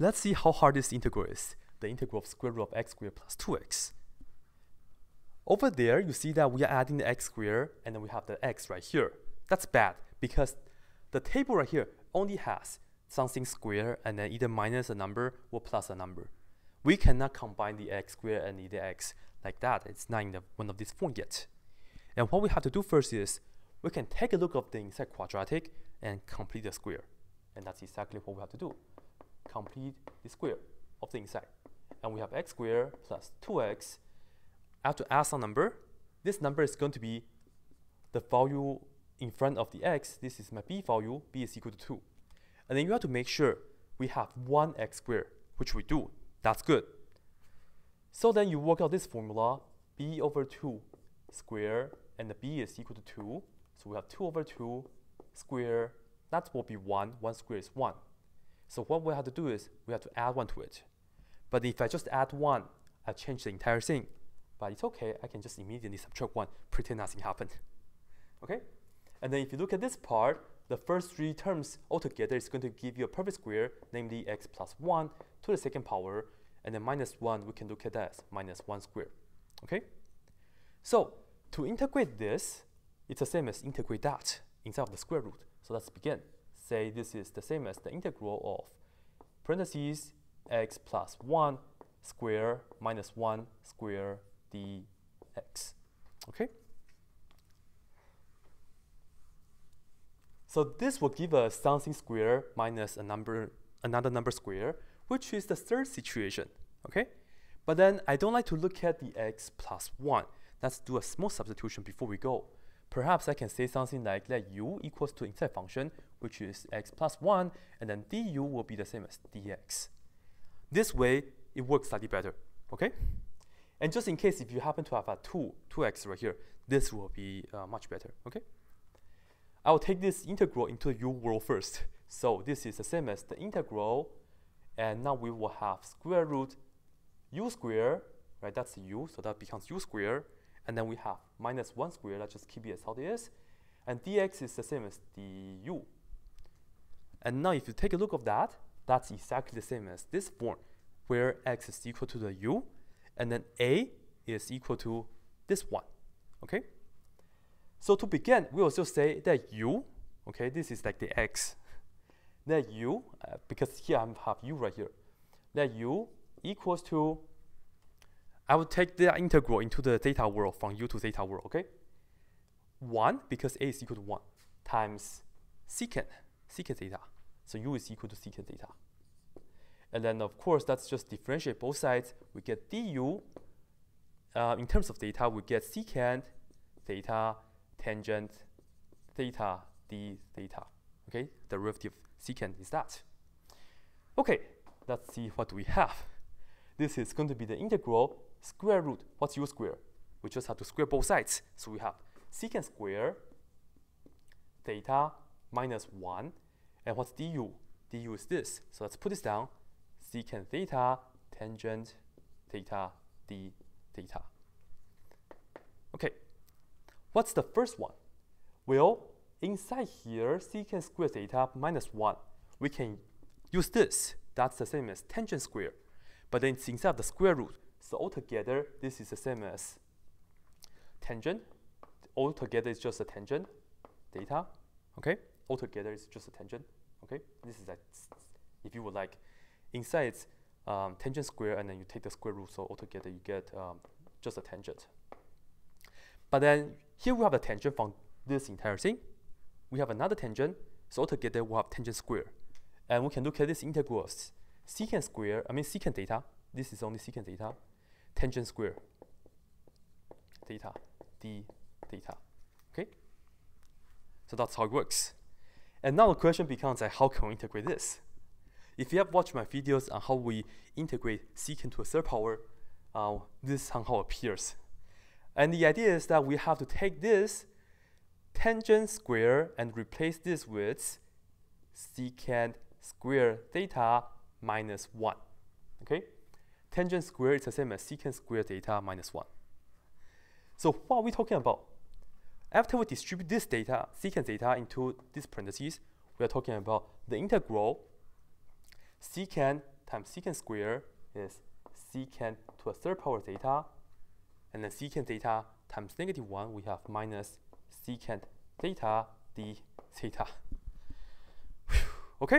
Let's see how hard this integral is. The integral of square root of x squared plus 2x. Over there, you see that we are adding the x squared, and then we have the x right here. That's bad, because the table right here only has something square, and then either minus a number or plus a number. We cannot combine the x squared and the x like that. It's not in the, one of these form yet. And what we have to do first is, we can take a look of the inside quadratic and complete the square. And that's exactly what we have to do. Complete the square of the inside. And we have x squared plus 2x. I have to add some number. This number is going to be the value in front of the x. This is my b value. b is equal to 2. And then you have to make sure we have 1x squared, which we do. That's good. So then you work out this formula, b over 2 square, and the b is equal to 2. So we have 2 over 2 square, that will be 1. 1 square is 1. So what we have to do is we have to add 1 to it. But if I just add 1, I change the entire thing. But it's okay, I can just immediately subtract 1, pretend nothing happened. Okay? And then if you look at this part, the first three terms altogether is going to give you a perfect square, namely x plus 1 to the second power, and then minus 1, we can look at that as minus 1 squared. Okay? So, to integrate this, it's the same as integrate that inside of the square root. So let's begin. Say this is the same as the integral of parentheses x plus 1 square minus 1 square dx. Okay? So this will give us something square minus a number, another number square, which is the third situation, okay? But then I don't like to look at the x plus 1. Let's do a small substitution before we go. Perhaps I can say something like that u equals to inside function, which is x plus 1, and then du will be the same as dx. This way, it works slightly better, okay? And just in case if you happen to have a 2, 2x right here, this will be uh, much better, okay? I will take this integral into u world first. So this is the same as the integral, and now we will have square root u square, right? That's u, so that becomes u square, and then we have minus 1 square, let's just keep it as how it is, and dx is the same as du. And now if you take a look of that, that's exactly the same as this form, where x is equal to the u, and then a is equal to this one, okay? So to begin, we also say that u, okay, this is like the x, that u, uh, because here I have u right here, that u equals to, I will take the integral into the theta world from u to theta world, okay? 1, because a is equal to 1, times secant, secant theta. So u is equal to secant theta. And then, of course, let's just differentiate both sides. We get du, uh, in terms of theta, we get secant theta tangent theta d theta. Okay, derivative secant is that. Okay, let's see what we have. This is going to be the integral square root. What's u square? We just have to square both sides. So we have secant square theta minus 1. And what's du? du is this. So let's put this down. Secant theta tangent theta d theta. Okay, What's the first one? Well, inside here, secant square theta minus 1. We can use this. That's the same as tangent square. But then it's inside of the square root. So altogether, this is the same as tangent. Altogether, is just a tangent theta. Okay? Altogether, is just a tangent. Okay? This is like, if you would like, inside it's um, tangent square, and then you take the square root. So altogether, you get um, just a tangent. But then here we have a tangent from this entire thing. We have another tangent, so altogether we have tangent square. And we can look at this integral secant square, I mean secant theta, this is only secant theta, tangent square theta, d theta, okay? So that's how it works. And now the question becomes like, how can we integrate this? If you have watched my videos on how we integrate secant to a third power, uh, this somehow appears. And the idea is that we have to take this tangent square and replace this with secant square theta minus 1. Okay? Tangent square is the same as secant square theta minus 1. So what are we talking about? After we distribute this theta, secant theta, into these parentheses, we are talking about the integral secant times secant square is secant to a third power theta. And then secant theta times negative 1, we have minus secant theta d theta. okay?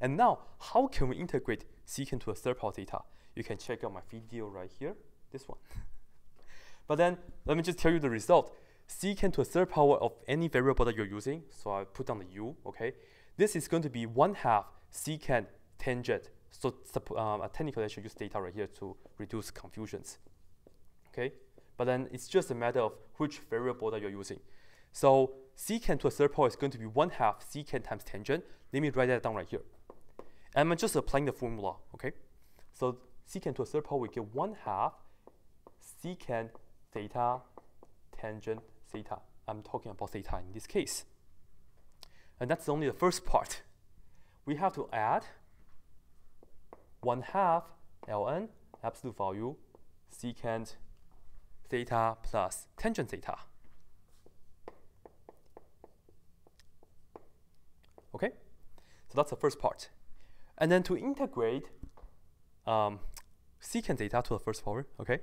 And now, how can we integrate secant to a third power theta? You can check out my video right here, this one. but then, let me just tell you the result. Secant to a third power of any variable that you're using, so I put down the u, okay? This is going to be 1 half secant tangent. So um, technically I should use theta right here to reduce confusions, okay? But then it's just a matter of which variable that you're using. So secant to a third power is going to be 1 half secant times tangent. Let me write that down right here. And I'm just applying the formula, okay? So secant to a third power, we get 1 half secant theta tangent theta. I'm talking about theta in this case. And that's only the first part. We have to add 1 half ln absolute value secant theta plus tangent theta. Okay? So that's the first part. And then to integrate um, secant theta to the first power, okay?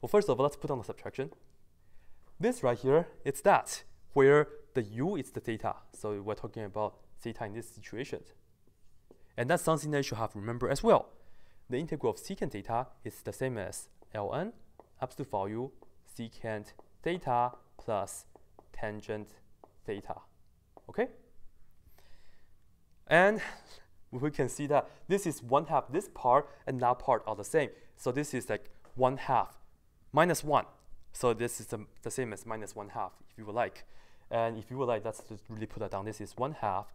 Well, first of all, let's put on the subtraction. This right here, it's that, where the u is the theta. So we're talking about theta in this situation. And that's something that you should have remember as well. The integral of secant theta is the same as ln absolute value secant theta plus tangent theta. Okay? And we can see that this is one half, this part and that part are the same. So this is like one half minus one. So this is the, the same as minus one half, if you would like. And if you would like, let's just really put that down. This is one half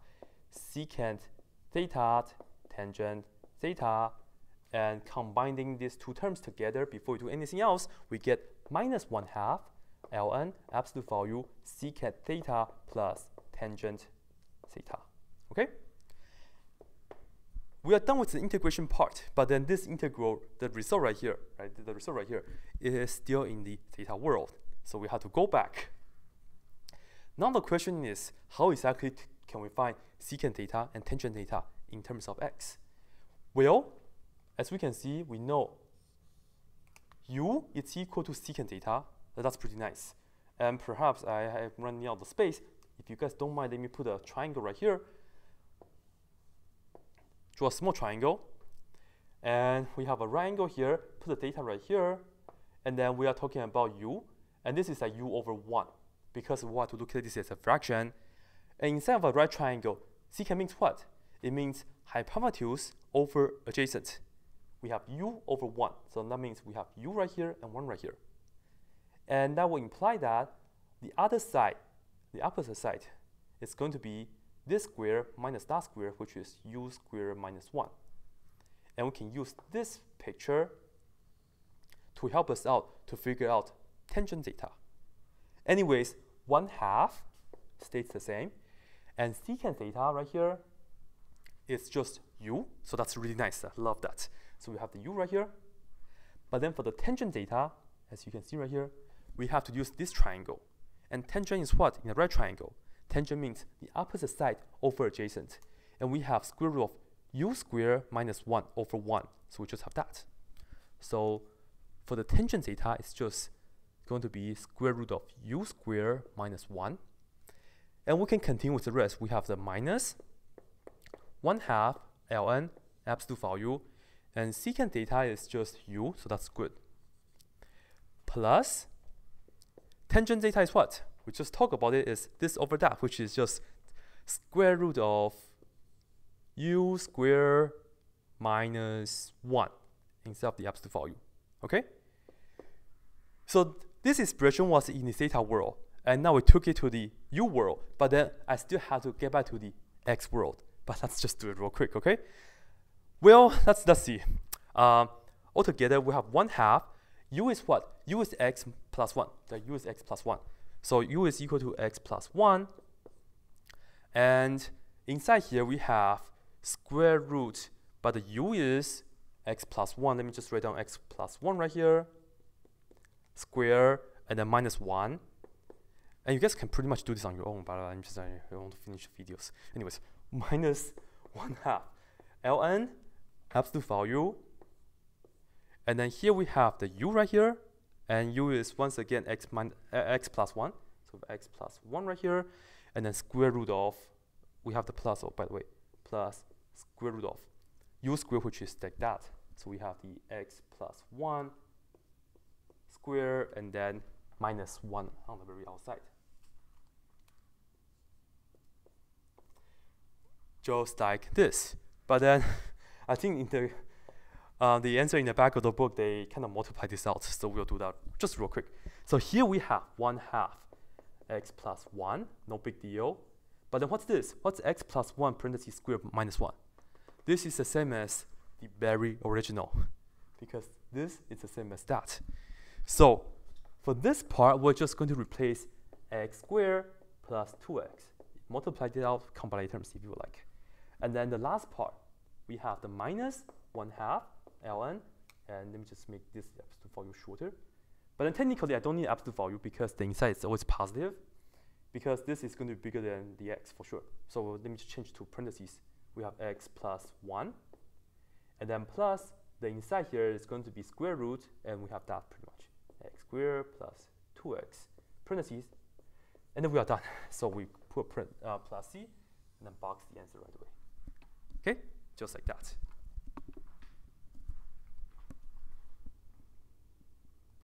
secant theta tangent theta. And combining these two terms together before we do anything else, we get minus one half ln absolute value secant theta plus tangent theta. Okay? We are done with the integration part, but then this integral, the result right here, right, the result right here is still in the theta world. So we have to go back. Now the question is, how exactly can we find secant theta and tangent theta in terms of x? Well, as we can see, we know u is equal to secant theta. That's pretty nice. And perhaps I have run out of space. If you guys don't mind, let me put a triangle right here draw a small triangle. And we have a right angle here, put the theta right here. And then we are talking about u. And this is a u over 1 because we want to look at this as a fraction. And inside of a right triangle, secant means what? It means hypotenuse over adjacent. We have u over 1. So that means we have u right here and 1 right here. And that will imply that the other side, the opposite side, is going to be this square minus that square, which is u square minus 1. And we can use this picture to help us out to figure out tangent theta. Anyways, 1 half stays the same. And secant theta right here is just u. So that's really nice. I love that. So we have the u right here. But then for the tangent theta, as you can see right here, we have to use this triangle. And tangent is what in a right triangle? Tangent means the opposite side over adjacent. And we have square root of u squared minus 1 over 1. So we just have that. So for the tangent theta, it's just going to be square root of u squared minus 1. And we can continue with the rest. We have the minus 1 half ln absolute value. And secant theta is just u, so that's good. Plus tangent theta is what? We just talk about it is this over that, which is just square root of u square minus 1 instead of the absolute value. Okay? So this expression was in the theta world, and now we took it to the u world, but then I still have to get back to the x world. But let's just do it real quick, okay? Well, let's, let's see. Altogether, we have 1 half. u is what? u is x plus 1. The u is x plus 1. So u is equal to x plus 1. And inside here, we have square root, but the u is x plus 1. Let me just write down x plus 1 right here. Square, and then minus 1. And you guys can pretty much do this on your own, but I'm just I want to finish the videos. Anyways, minus 1 half ln absolute value. And then here we have the u right here, and u is once again x, min uh, x plus 1. So x plus 1 right here, and then square root of, we have the plus, oh, by the way, plus square root of u square, which is like that. So we have the x plus 1 square, and then minus 1 on the very outside. Just like this. But then I think in the uh, the answer in the back of the book, they kind of multiply this out. So we'll do that just real quick. So here we have 1 half x plus 1, no big deal. But then what's this? What's x plus 1 parentheses squared minus 1? This is the same as the very original because this is the same as that. So for this part, we're just going to replace x squared plus 2x. Multiply it out, combine terms if you like. And then the last part, we have the minus 1 half ln, and let me just make this absolute value shorter. But then technically, I don't need absolute value because the inside is always positive, because this is going to be bigger than the x for sure. So let me just change to parentheses. We have x plus 1, and then plus the inside here is going to be square root, and we have that pretty much. x squared plus 2x, parentheses, and then we are done. So we put print, uh, plus c, and then box the answer right away. Okay, just like that.